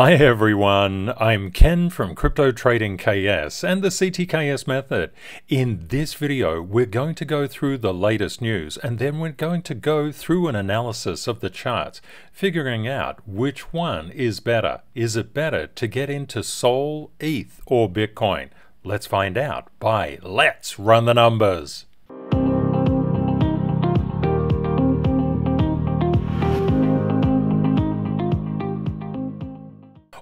Hi everyone, I'm Ken from Crypto Trading KS and the CTKS method. In this video, we're going to go through the latest news and then we're going to go through an analysis of the charts, figuring out which one is better. Is it better to get into Sol, ETH, or Bitcoin? Let's find out by Let's Run the Numbers.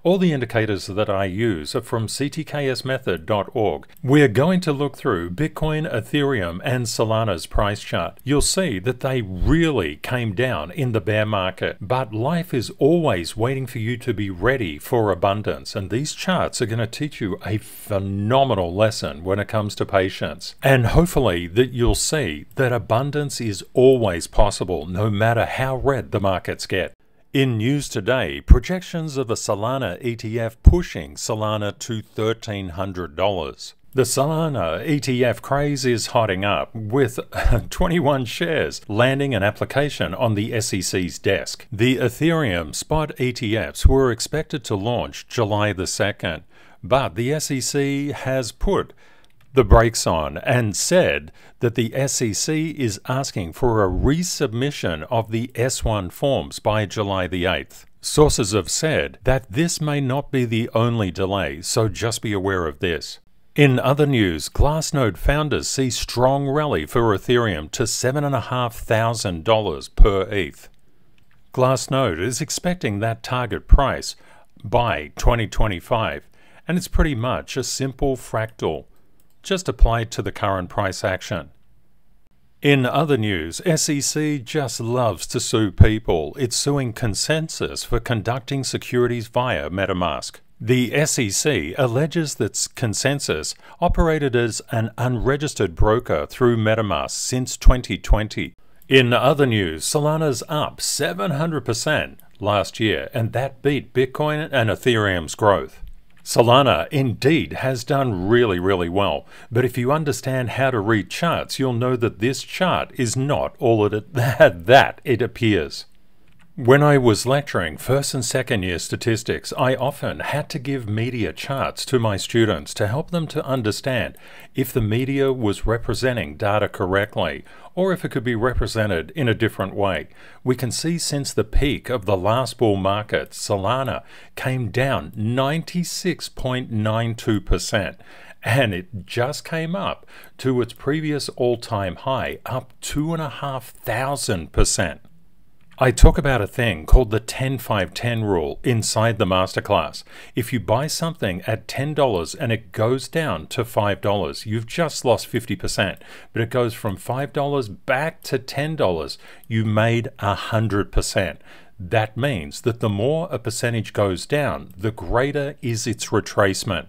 All the indicators that I use are from ctksmethod.org. We're going to look through Bitcoin, Ethereum, and Solana's price chart. You'll see that they really came down in the bear market, but life is always waiting for you to be ready for abundance, and these charts are going to teach you a phenomenal lesson when it comes to patience. And hopefully that you'll see that abundance is always possible no matter how red the markets get. In news today, projections of a Solana ETF pushing Solana to $1,300. The Solana ETF craze is hotting up, with 21Shares landing an application on the SEC's desk. The Ethereum spot ETFs were expected to launch July the 2nd, but the SEC has put the brakes on and said that the SEC is asking for a resubmission of the S1 forms by July the 8th. Sources have said that this may not be the only delay, so just be aware of this. In other news, Glassnode founders see strong rally for Ethereum to $7,500 per ETH. Glassnode is expecting that target price by 2025, and it's pretty much a simple fractal just applied to the current price action. In other news, SEC just loves to sue people. It's suing ConsenSys for conducting securities via MetaMask. The SEC alleges that ConsenSys operated as an unregistered broker through MetaMask since 2020. In other news, Solana's up 700% last year, and that beat Bitcoin and Ethereum's growth. Solana indeed has done really, really well, but if you understand how to read charts, you'll know that this chart is not all it, that it appears. When I was lecturing first and second year statistics, I often had to give media charts to my students to help them to understand if the media was representing data correctly or if it could be represented in a different way. We can see since the peak of the last bull market, Solana came down 96.92%. And it just came up to its previous all time high, up 2,500%. I talk about a thing called the 10 5 10 rule inside the masterclass. If you buy something at $10 and it goes down to $5, you've just lost 50%. But it goes from $5 back to $10, you made 100%. That means that the more a percentage goes down, the greater is its retracement.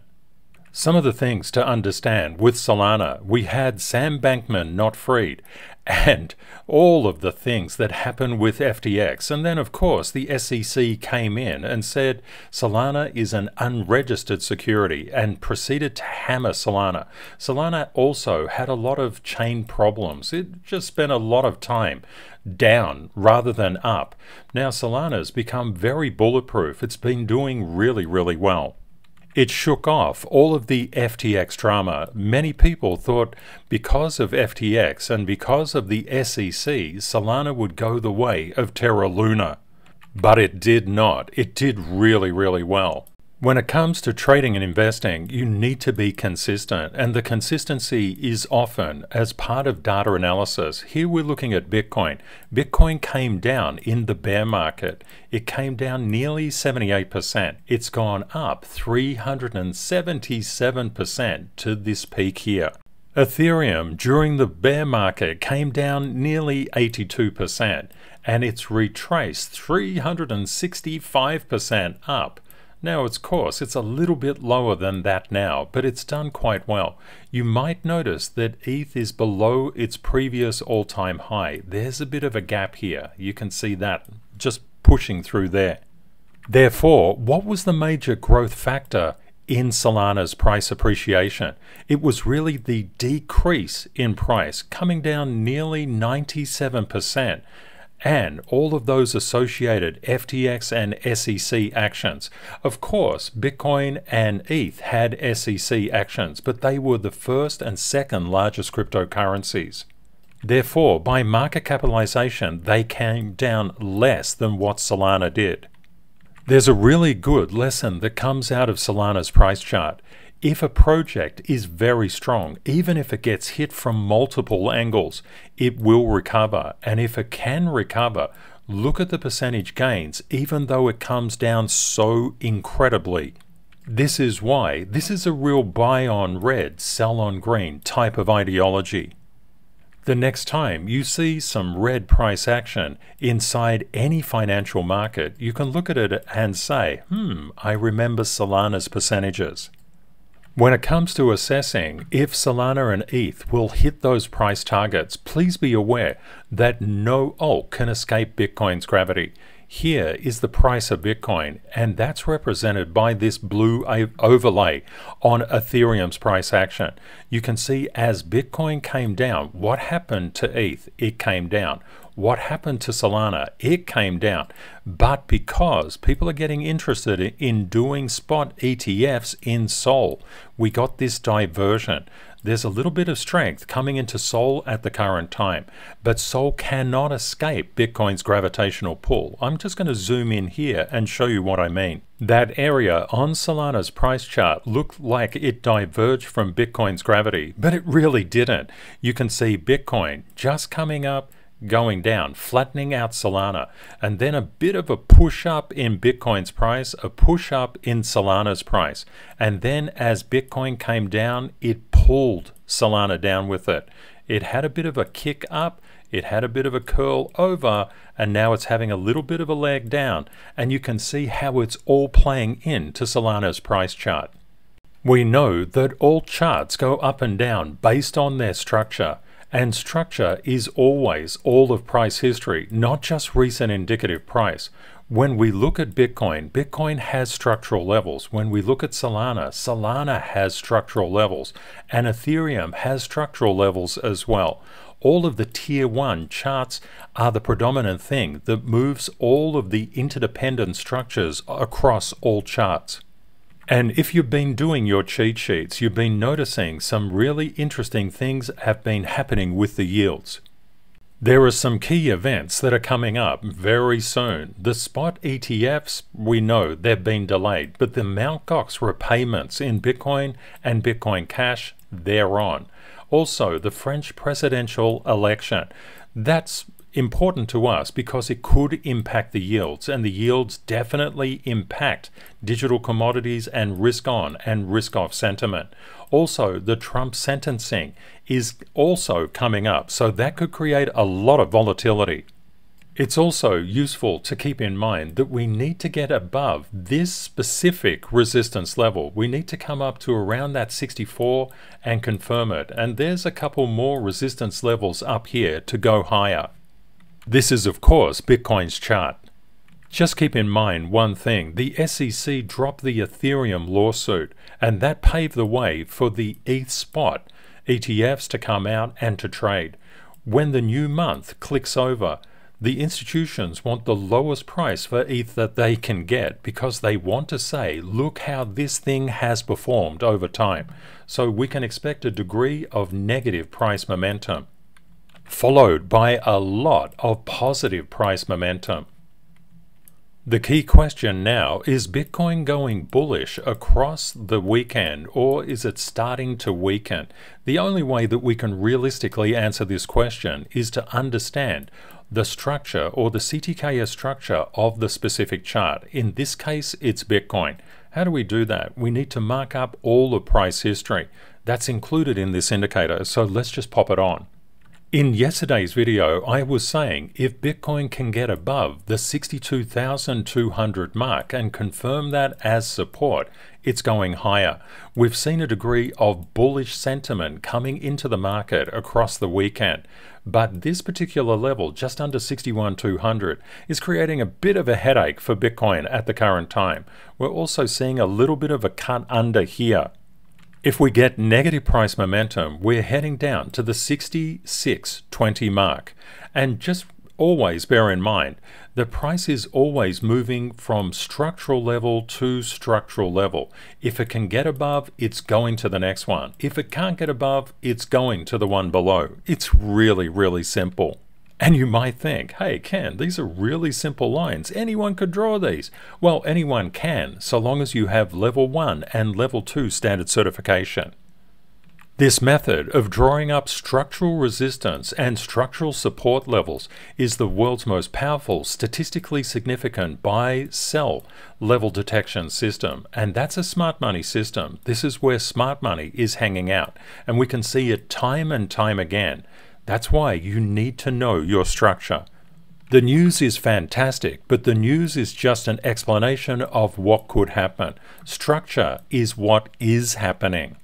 Some of the things to understand with Solana, we had Sam Bankman not freed, and all of the things that happened with FTX. And then, of course, the SEC came in and said Solana is an unregistered security and proceeded to hammer Solana. Solana also had a lot of chain problems. It just spent a lot of time down rather than up. Now, Solana's become very bulletproof. It's been doing really, really well. It shook off all of the FTX drama. Many people thought because of FTX and because of the SEC, Solana would go the way of Terra Luna. But it did not. It did really, really well. When it comes to trading and investing, you need to be consistent, and the consistency is often as part of data analysis. Here we're looking at Bitcoin. Bitcoin came down in the bear market. It came down nearly 78%. It's gone up 377% to this peak here. Ethereum during the bear market came down nearly 82%, and it's retraced 365% up. Now, of course, it's a little bit lower than that now, but it's done quite well. You might notice that ETH is below its previous all-time high. There's a bit of a gap here. You can see that just pushing through there. Therefore, what was the major growth factor in Solana's price appreciation? It was really the decrease in price, coming down nearly 97%. And all of those associated FTX and SEC actions. Of course, Bitcoin and ETH had SEC actions, but they were the first and second largest cryptocurrencies. Therefore, by market capitalization, they came down less than what Solana did. There's a really good lesson that comes out of Solana's price chart. If a project is very strong, even if it gets hit from multiple angles, it will recover. And if it can recover, look at the percentage gains, even though it comes down so incredibly. This is why this is a real buy on red, sell on green type of ideology. The next time you see some red price action inside any financial market, you can look at it and say, hmm, I remember Solana's percentages. When it comes to assessing if Solana and ETH will hit those price targets, please be aware that no alt can escape Bitcoin's gravity. Here is the price of Bitcoin, and that's represented by this blue overlay on Ethereum's price action. You can see as Bitcoin came down, what happened to ETH? It came down. What happened to Solana? It came down. But because people are getting interested in doing spot ETFs in Sol, we got this diversion. There's a little bit of strength coming into Sol at the current time, but Sol cannot escape Bitcoin's gravitational pull. I'm just going to zoom in here and show you what I mean. That area on Solana's price chart looked like it diverged from Bitcoin's gravity, but it really didn't. You can see Bitcoin just coming up going down, flattening out Solana, and then a bit of a push up in Bitcoin's price, a push up in Solana's price. And then as Bitcoin came down, it pulled Solana down with it. It had a bit of a kick up, it had a bit of a curl over, and now it's having a little bit of a leg down. And you can see how it's all playing into Solana's price chart. We know that all charts go up and down based on their structure. And structure is always all of price history, not just recent indicative price. When we look at Bitcoin, Bitcoin has structural levels. When we look at Solana, Solana has structural levels. And Ethereum has structural levels as well. All of the tier one charts are the predominant thing that moves all of the interdependent structures across all charts. And if you've been doing your cheat sheets, you've been noticing some really interesting things have been happening with the yields. There are some key events that are coming up very soon. The spot ETFs, we know they've been delayed, but the Mt. Gox repayments in Bitcoin and Bitcoin Cash, they're on. Also, the French presidential election. That's important to us because it could impact the yields, and the yields definitely impact digital commodities and risk on and risk off sentiment. Also, the Trump sentencing is also coming up, so that could create a lot of volatility. It's also useful to keep in mind that we need to get above this specific resistance level. We need to come up to around that 64 and confirm it. And there's a couple more resistance levels up here to go higher. This is, of course, Bitcoin's chart. Just keep in mind one thing the SEC dropped the Ethereum lawsuit, and that paved the way for the ETH spot ETFs to come out and to trade. When the new month clicks over, the institutions want the lowest price for ETH that they can get because they want to say, look how this thing has performed over time. So we can expect a degree of negative price momentum followed by a lot of positive price momentum. The key question now is Bitcoin going bullish across the weekend or is it starting to weaken? The only way that we can realistically answer this question is to understand the structure or the CTKS structure of the specific chart. In this case, it's Bitcoin. How do we do that? We need to mark up all the price history. That's included in this indicator, so let's just pop it on. In yesterday's video, I was saying if Bitcoin can get above the 62,200 mark and confirm that as support, it's going higher. We've seen a degree of bullish sentiment coming into the market across the weekend. But this particular level, just under 61,200, is creating a bit of a headache for Bitcoin at the current time. We're also seeing a little bit of a cut under here. If we get negative price momentum, we're heading down to the 66.20 mark. And just always bear in mind the price is always moving from structural level to structural level. If it can get above, it's going to the next one. If it can't get above, it's going to the one below. It's really, really simple. And you might think, hey, Ken, these are really simple lines. Anyone could draw these. Well, anyone can, so long as you have level 1 and level 2 standard certification. This method of drawing up structural resistance and structural support levels is the world's most powerful, statistically significant buy sell level detection system. And that's a smart money system. This is where smart money is hanging out. And we can see it time and time again. That's why you need to know your structure. The news is fantastic, but the news is just an explanation of what could happen. Structure is what is happening.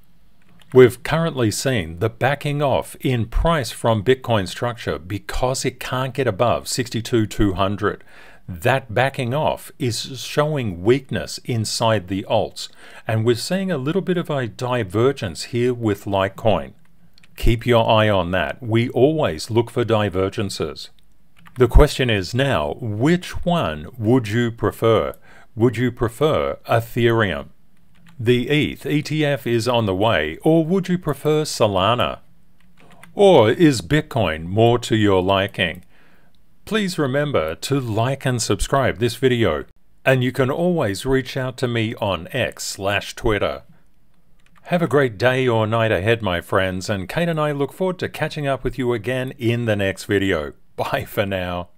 We've currently seen the backing off in price from Bitcoin structure because it can't get above 62,200. That backing off is showing weakness inside the alts, and we're seeing a little bit of a divergence here with Litecoin. Keep your eye on that. We always look for divergences. The question is now, which one would you prefer? Would you prefer Ethereum? The ETH ETF is on the way, or would you prefer Solana? Or is Bitcoin more to your liking? Please remember to like and subscribe this video, and you can always reach out to me on X slash Twitter. Have a great day or night ahead, my friends, and Kate and I look forward to catching up with you again in the next video. Bye for now.